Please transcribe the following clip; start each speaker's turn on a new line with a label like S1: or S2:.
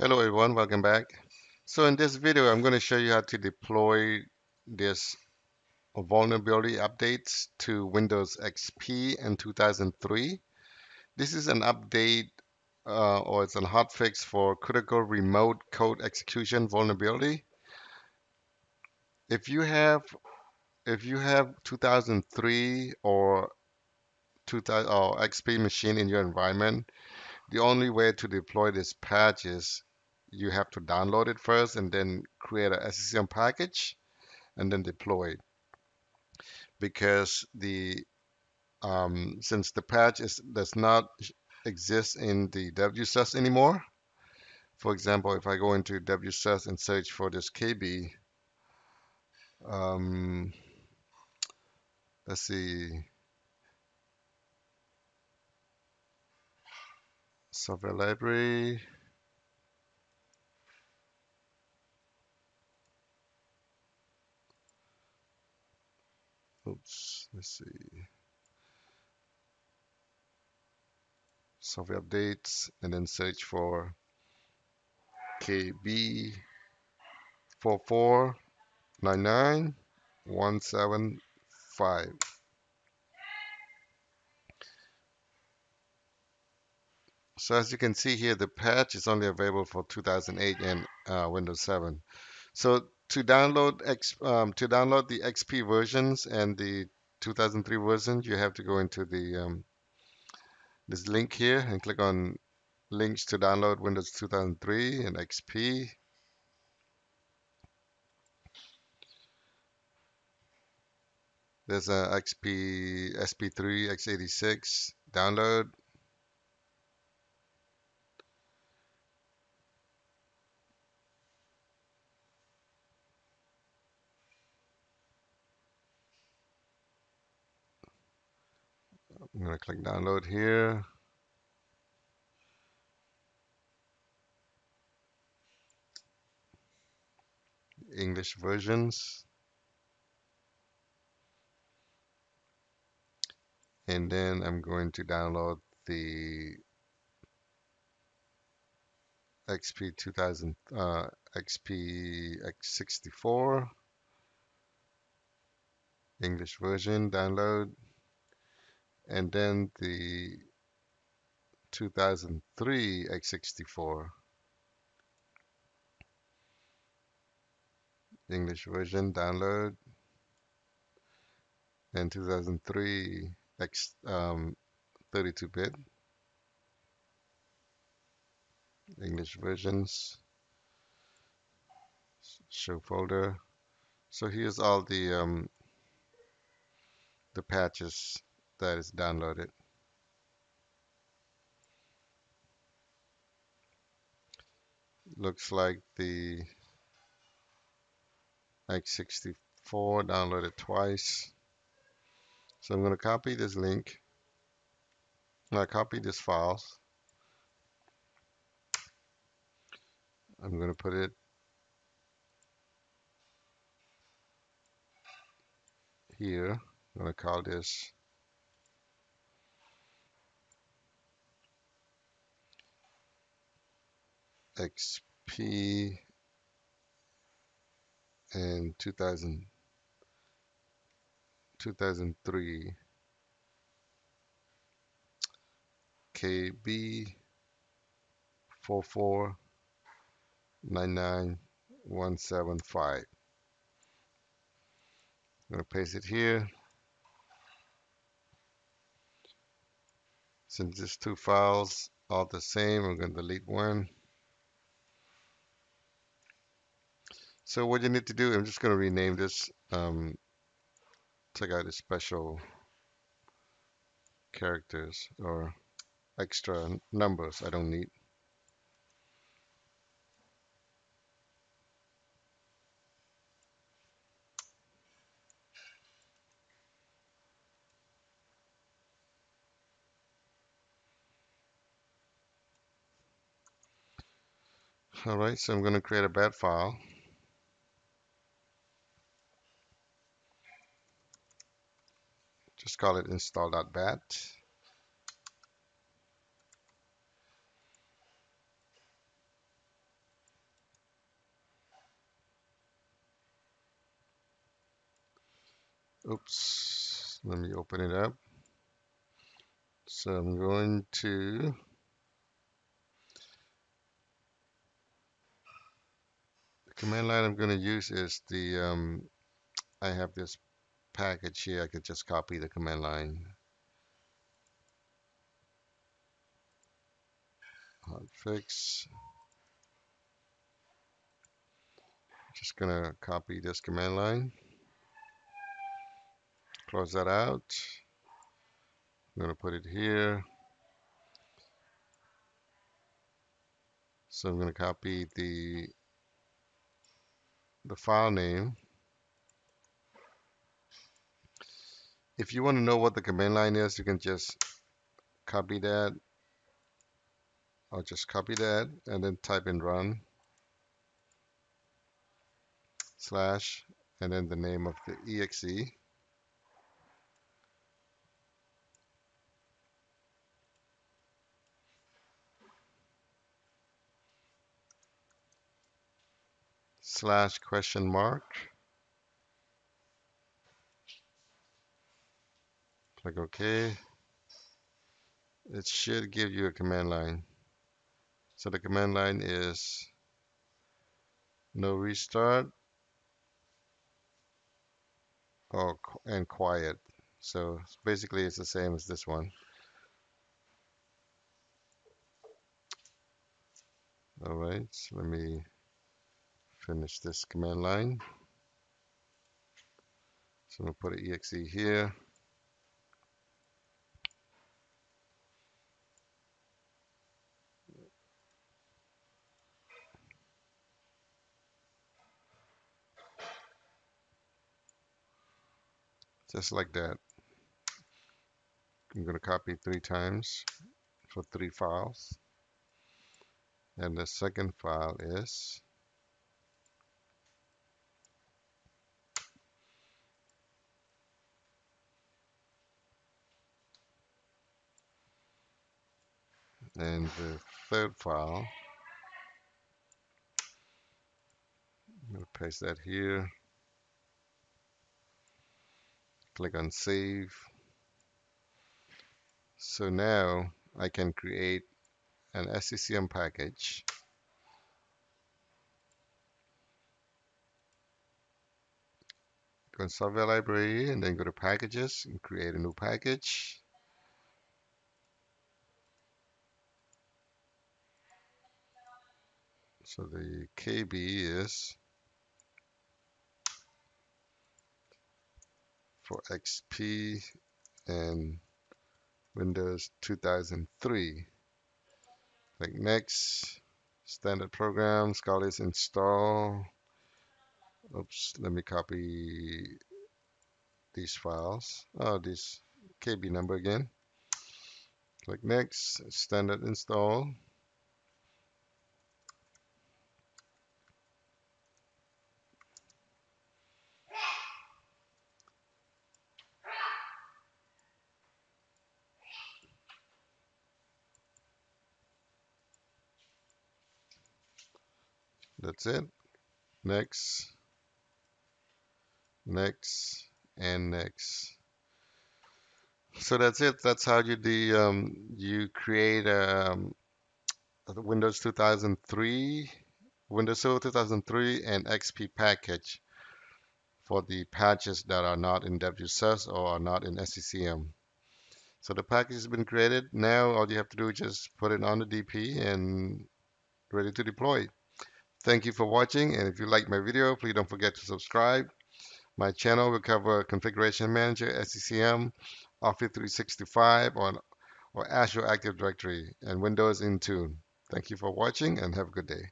S1: Hello everyone, welcome back. So in this video, I'm going to show you how to deploy this vulnerability updates to Windows XP in 2003. This is an update uh, or it's a hotfix for critical remote code execution vulnerability. If you have if you have 2003 or 2000 or XP machine in your environment, the only way to deploy this patch is you have to download it first and then create a SCCM package and then deploy it. Because the um, since the patch is does not exist in the WSUS anymore. For example, if I go into WSUS and search for this KB, um, let's see, software library, oops, let's see, software updates, and then search for KB 4499175. So as you can see here, the patch is only available for 2008 and uh, Windows 7. So to download X, um, to download the XP versions and the 2003 version, you have to go into the um, this link here and click on links to download Windows 2003 and XP. There's a XP SP3 x86 download going to click download here. English versions. And then I'm going to download the XP 2000 uh, XP X64 English version download and then the 2003 x64 English version download. And 2003 X um, 32-bit English versions. Show folder. So here's all the um, the patches that is downloaded. Looks like the x64 downloaded twice. So I'm going to copy this link. I copy this file. I'm going to put it here. I'm going to call this XP and 2000, 2003 KB 4499175. I'm going to paste it here. Since these two files are the same, I'm going to delete one. So what you need to do, I'm just going to rename this, um, take out the special characters or extra numbers I don't need. All right, so I'm going to create a bat file. call it install.bat. Oops, let me open it up. So I'm going to the command line I'm going to use is the um, I have this package here I could just copy the command line. Hotfix just gonna copy this command line. Close that out. I'm gonna put it here. So I'm gonna copy the the file name if you want to know what the command line is you can just copy that. I'll just copy that and then type in run slash and then the name of the exe. Slash question mark click OK it should give you a command line so the command line is no restart oh, and quiet. So basically it's the same as this one. All right, so let me finish this command line. So I'm gonna put an exe here. Just like that. I'm going to copy three times for three files. And the second file is and the third file I'm going to paste that here click on save so now I can create an SCCM package. Go to software library and then go to packages and create a new package. So the KB is for XP and Windows 2003 click next. Standard program Scholars install. Oops let me copy these files. Oh this KB number again. Click next. Standard install that's it. Next. Next and next. So that's it. That's how you the um, you create um, a Windows 2003 Windows Server 2003 and XP package for the patches that are not in WSUS or are not in SCCM so the package has been created. Now all you have to do is just put it on the DP and ready to deploy Thank you for watching and if you like my video please don't forget to subscribe. My channel will cover Configuration Manager, SCCM, Office 365 or, or Azure Active Directory and Windows Intune. Thank you for watching and have a good day.